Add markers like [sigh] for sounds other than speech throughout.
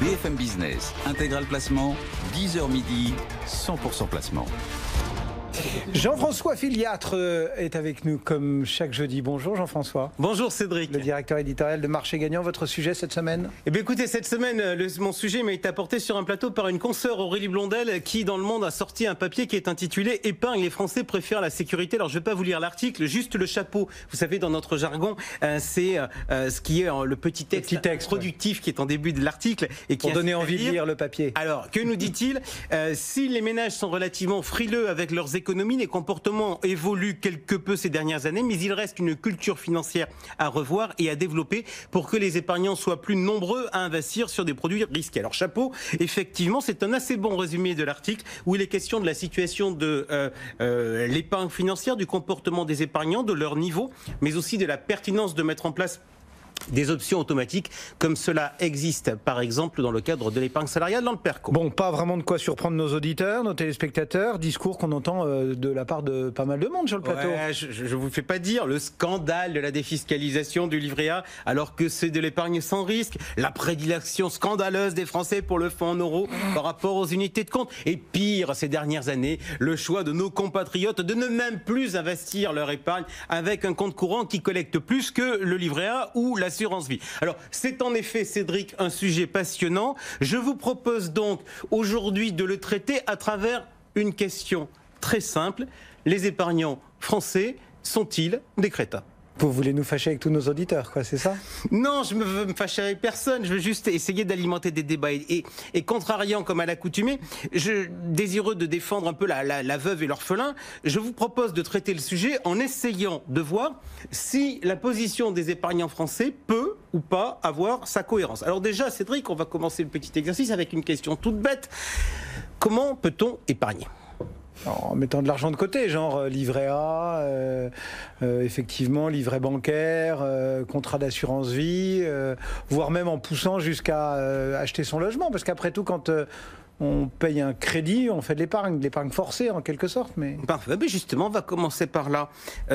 BFM Business, intégral placement, 10h midi, 100% placement. Jean-François Filiatre euh, est avec nous comme chaque jeudi. Bonjour Jean-François. Bonjour Cédric. Le directeur éditorial de Marché Gagnant. Votre sujet cette semaine? Eh bien écoutez, cette semaine, euh, le- mon sujet m'a été apporté sur un plateau par une consoeur Aurélie Blondel qui, dans le monde, a sorti un papier qui est intitulé Épargne, les Français préfèrent la sécurité. Alors je ne vais pas vous lire l'article, juste le chapeau. Vous savez, dans notre jargon, euh, c'est euh, ce qui est euh, le petit texte, petit texte, productif qui est en début de l'article et qui Pour donner envie de lire. le papier. Alors, que nous dit-il? Si les ménages sont relativement frileux avec leurs économies, les comportements évoluent quelque peu ces dernières années, mais il reste une culture financière à revoir et à développer pour que les épargnants soient plus nombreux à investir sur des produits risqués. Alors, chapeau, effectivement, c'est un assez bon résumé de l'article où il est question de la situation de euh, euh, l'épargne financière, du comportement des épargnants, de leur niveau, mais aussi de la pertinence de mettre en place des options automatiques comme cela existe par exemple dans le cadre de l'épargne salariale dans le PERCO. Bon, pas vraiment de quoi surprendre nos auditeurs, nos téléspectateurs. Discours qu'on entend euh, de la part de pas mal de monde sur le plateau. Ouais, je, je vous fais pas dire le scandale de la défiscalisation du livret A alors que c'est de l'épargne sans risque, la prédilection scandaleuse des Français pour le fonds en euros par rapport aux unités de compte et pire ces dernières années, le choix de nos compatriotes de ne même plus investir leur épargne avec un compte courant qui collecte plus que le livret A ou Alors, c'est en effet Cédric un sujet passionnant. Je vous propose donc aujourd'hui de le traiter à travers une question très simple. Les épargnants français sont-ils des crétins Vous voulez nous fâcher avec tous nos auditeurs, quoi, c'est ça? Non, je ne veux me fâcher avec personne. Je veux juste essayer d'alimenter des débats. Et, et, contrariant comme à l'accoutumée, désireux de défendre un peu la, la, la veuve et l'orphelin, je vous propose de traiter le sujet en essayant de voir si la position des épargnants français peut ou pas avoir sa cohérence. Alors déjà, Cédric, on va commencer le petit exercice avec une question toute bête. Comment peut-on épargner? En mettant de l'argent de côté, genre euh, livret A, euh, euh, effectivement livret bancaire, euh, contrat d'assurance vie, voire même en poussant jusqu'à acheter son logement. Parce qu'après tout, quand on paye un crédit, on fait de l'épargne, de l'épargne forcée en quelque sorte. Mais Parfait. Ben justement, on va commencer par là.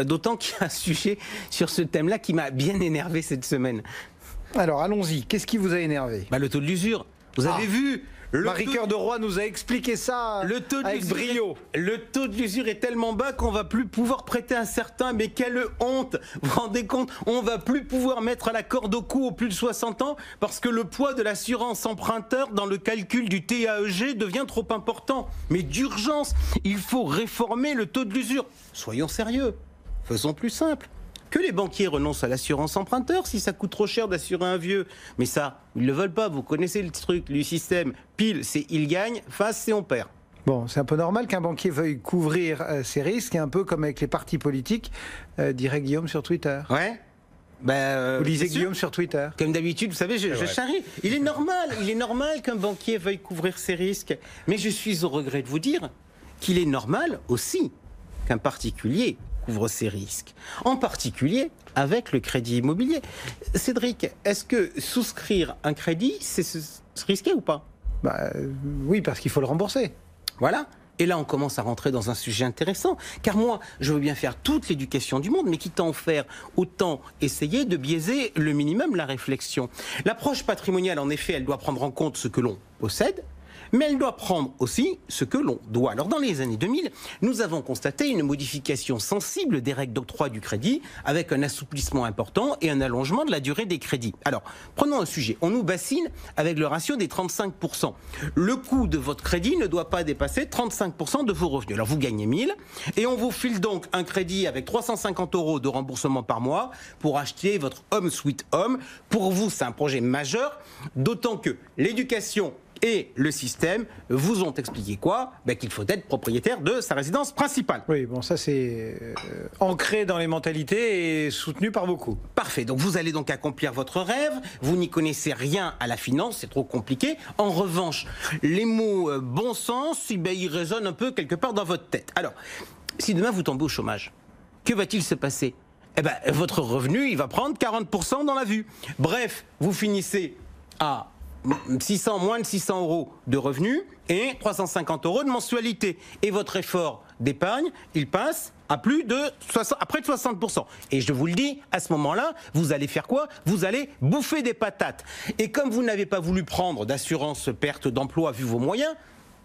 D'autant qu'il y a un sujet sur ce thème-là qui m'a bien énervé cette semaine. alors allons-y. Qu'est-ce qui vous a énervé? Bah, le taux de l'usure. Vous avez Ah. vu? Le Marie taux- Cœur de Roy nous a expliqué ça le taux de avec brio. est- Le taux de l'usure est tellement bas qu'on va plus pouvoir prêter un certain. Mais quelle honte Vous vous rendez compte On va plus pouvoir mettre la corde au cou aux plus de 60 ans parce que le poids de l'assurance emprunteur dans le calcul du TAEG devient trop important. Mais d'urgence, il faut réformer le taux de l'usure. Soyons sérieux. Faisons plus simple. Que les banquiers renoncent à l'assurance emprunteur si ça coûte trop cher d'assurer un vieux. Mais ça, ils le veulent pas. Vous connaissez le truc du système. Pile, c'est il gagne, face, c'est on perd. Bon, c'est un peu normal qu'un banquier veuille couvrir euh, ses risques, un peu comme avec les partis politiques, euh, dirait Guillaume sur Twitter. Ouais. Ben, euh, Vous lisez c'est sûr. Guillaume sur Twitter Comme d'habitude, vous savez, je, je charrie. Il est normal, il est normal qu'un banquier veuille couvrir ses risques. Mais je suis au regret de vous dire qu'il est normal aussi qu'un particulier couvre ses risques. En particulier avec le crédit immobilier. Cédric, est-ce que souscrire un crédit, c'est se se risquer ou pas? Bah, euh, Oui, parce qu'il faut le rembourser. Voilà. Et là, on commence à rentrer dans un sujet intéressant. Car moi, je veux bien faire toute l'éducation du monde, mais quitte à en faire, autant essayer de biaiser le minimum la réflexion. L'approche patrimoniale, en effet, elle doit prendre en compte ce que l'on possède, mais elle doit prendre aussi ce que l'on doit. Alors, dans les années 2000, nous avons constaté une modification sensible des règles d'octroi du crédit, avec un assouplissement important et un allongement de la durée des crédits. Alors, prenons un sujet. On nous bassine avec le ratio des 35%. Le coût de votre crédit ne doit pas dépasser 35% de vos revenus. Alors, vous gagnez 1000 et on vous file donc un crédit avec 350 euros de remboursement par mois pour acheter votre Home Sweet Home. Pour vous, c'est un projet majeur, d'autant que l'éducation et le système vous ont expliqué quoi? Ben, Qu'il faut être propriétaire de sa résidence principale. Oui, bon, ça c'est euh, ancré dans les mentalités et soutenu par beaucoup. Parfait. Donc vous allez donc accomplir votre rêve. Vous n'y connaissez rien à la finance, c'est trop compliqué. En revanche, les mots euh, bon sens, eh ben, ils résonnent un peu quelque part dans votre tête. Alors, si demain vous tombez au chômage, que va-t-il se passer? Eh ben, votre revenu, il va prendre 40% dans la vue. Bref, vous finissez à 600, moins de 600 euros de revenus et 350 euros de mensualité. Et votre effort d'épargne, il passe à plus de 60, à près de 60%. Et je vous le dis, à ce moment-là, vous allez faire quoi? Vous allez bouffer des patates. Et comme vous n'avez pas voulu prendre d'assurance perte d'emploi vu vos moyens,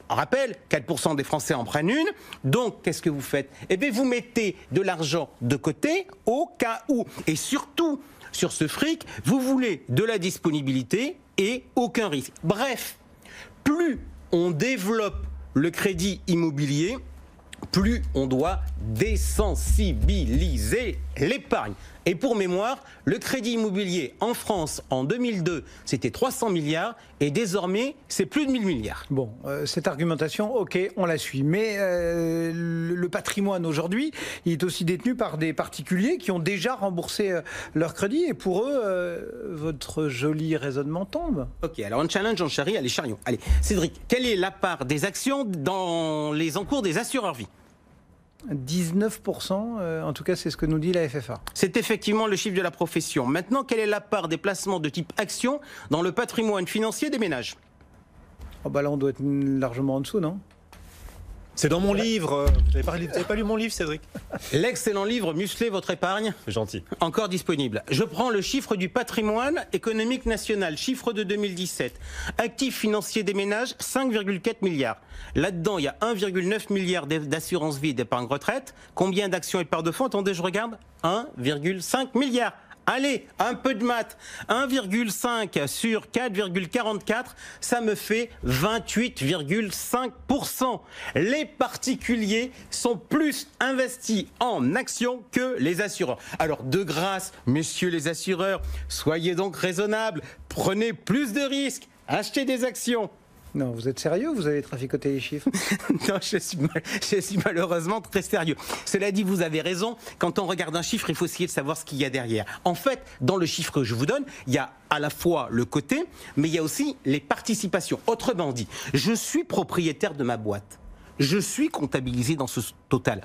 rappel, 4% des Français en prennent une. Donc, qu'est-ce que vous faites? Eh bien, vous mettez de l'argent de côté au cas où. Et surtout, sur ce fric, vous voulez de la disponibilité et aucun risque. Bref, plus on développe le crédit immobilier, plus on doit désensibiliser l'épargne. Et pour mémoire, le crédit immobilier en France en 2002, c'était 300 milliards et désormais, c'est plus de 1000 milliards. Bon, euh, cette argumentation, ok, on la suit. Mais euh, le, patrimoine aujourd'hui, il est aussi détenu par des particuliers qui ont déjà remboursé euh, leur crédit et pour eux, votre joli raisonnement tombe. Ok, alors on challenge, on charrie, allez, charions. Allez, Cédric, quelle est la part des actions dans les encours des assureurs vie 19%, euh, en tout cas c'est ce que nous dit la FFA. C'est effectivement le chiffre de la profession. Maintenant, quelle est la part des placements de type action dans le patrimoine financier des ménages? Oh bah Là on doit être largement en dessous, non? C'est dans mon livre. Vous n'avez pas, pas, lu mon livre, Cédric L'excellent livre Muscler votre épargne. Gentil. Encore disponible. Je prends le chiffre du patrimoine économique national, chiffre de 2017. Actifs financiers des ménages, 5,4 milliards. Là-dedans, il y a 1,9 milliard d'assurance vie et d'épargne retraite. Combien d'actions et de parts de fonds? Attendez, je regarde. 1,5 milliard. Allez, un peu de maths. 1,5 sur 4,44, ça me fait 28,5%. Les particuliers sont plus investis en actions que les assureurs. Alors, de grâce, messieurs les assureurs, soyez donc raisonnables, prenez plus de risques, achetez des actions. Non, vous êtes sérieux Vous avez traficoté les chiffres [laughs] Non, je suis, je suis, malheureusement très sérieux. Cela dit, vous avez raison. Quand on regarde un chiffre, il faut essayer de savoir ce qu'il y a derrière. En fait, dans le chiffre que je vous donne, il y a à la fois le côté, mais il y a aussi les participations. Autrement dit, je suis propriétaire de ma boîte. Je suis comptabilisé dans ce total.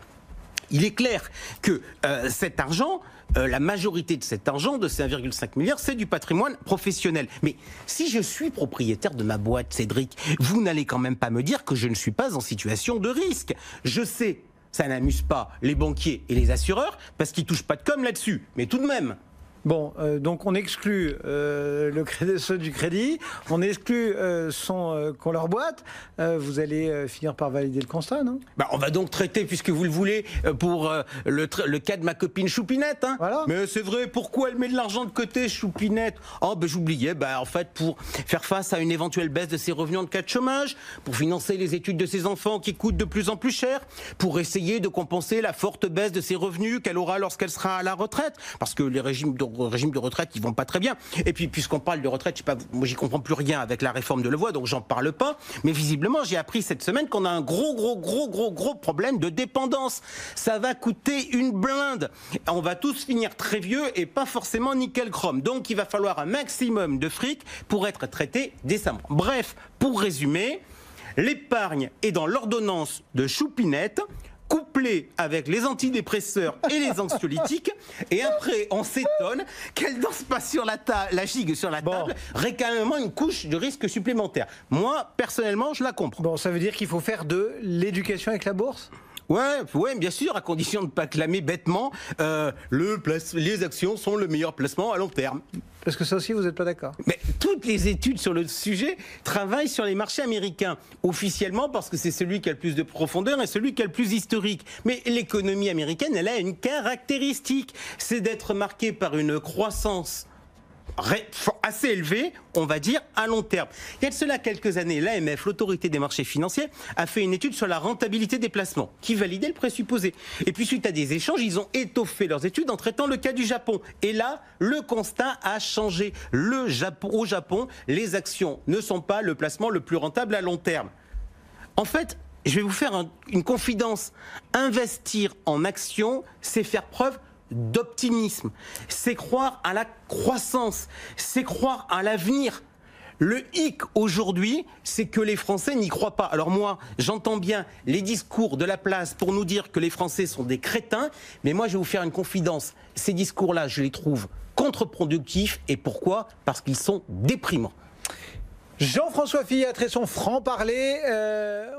Il est clair que euh, cet argent, euh, la majorité de cet argent, de ces 1,5 milliard, c'est du patrimoine professionnel. Mais si je suis propriétaire de ma boîte, Cédric, vous n'allez quand même pas me dire que je ne suis pas en situation de risque. Je sais, ça n'amuse pas les banquiers et les assureurs, parce qu'ils touchent pas de com là-dessus. Mais tout de même, Bon, euh, donc on exclut euh, le crédit, [laughs] ceux du crédit, on exclut euh, son qu'on leur boîte. vous allez finir par valider le constat, non? Bah, On va donc traiter, puisque vous le voulez, pour le, le, cas de ma copine Choupinette. Hein. Voilà. Mais c'est vrai, pourquoi elle met de l'argent de côté, Choupinette? Oh, ben j'oubliais, bah, en fait, pour faire face à une éventuelle baisse de ses revenus en cas de chômage, pour financer les études de ses enfants qui coûtent de plus en plus cher, pour essayer de compenser la forte baisse de ses revenus qu'elle aura lorsqu'elle sera à la retraite, parce que les régimes de régime de retraite qui vont pas très bien. Et puis, puisqu'on parle de retraite, je sais pas, moi j'y comprends plus rien avec la réforme de Levoix, donc j'en parle pas. Mais visiblement, j'ai appris cette semaine qu'on a un gros, gros, gros, gros, gros problème de dépendance. Ça va coûter une blinde. On va tous finir très vieux et pas forcément nickel chrome. Donc, il va falloir un maximum de fric pour être traité décemment. Bref, pour résumer, l'épargne est dans l'ordonnance de Choupinette avec les antidépresseurs et les anxiolytiques. Et après, on s'étonne qu'elle danse pas sur la, la gigue sur la table, réclamant une couche de risque supplémentaire. Moi, personnellement, je la comprends. Bon, ça veut dire qu'il faut faire de l'éducation avec la bourse? Ouais, ouais, bien sûr, à condition de ne pas clamer bêtement euh, le place, les actions sont le meilleur placement à long terme. Parce que ça aussi, vous n'êtes pas d'accord Mais toutes les études sur le sujet travaillent sur les marchés américains, officiellement parce que c'est celui qui a le plus de profondeur et celui qui a le plus historique. Mais l'économie américaine, elle a une caractéristique, c'est d'être marquée par une croissance assez élevé, on va dire, à long terme. Il y a de cela quelques années, l'AMF, l'autorité des marchés financiers, a fait une étude sur la rentabilité des placements, qui validait le présupposé. Et puis, suite à des échanges, ils ont étoffé leurs études en traitant le cas du Japon. Et là, le constat a changé. Au Japon, les actions ne sont pas le placement le plus rentable à long terme. En fait, je vais vous faire une confidence. Investir en actions, c'est faire preuve d'optimisme, c'est croire à la croissance, c'est croire à l'avenir. Le hic aujourd'hui, c'est que les Français n'y croient pas. Alors moi, j'entends bien les discours de la place pour nous dire que les Français sont des crétins, mais moi je vais vous faire une confidence. Ces discours-là, je les trouve contre-productifs. Et pourquoi? Parce qu'ils sont déprimants. Jean-François Fillat, très son franc-parler. Euh,